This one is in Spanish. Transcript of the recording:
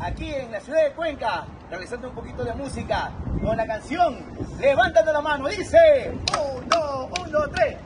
aquí en la ciudad de Cuenca, realizando un poquito de música con la canción Levántate la mano, dice 1, 2, 1, 3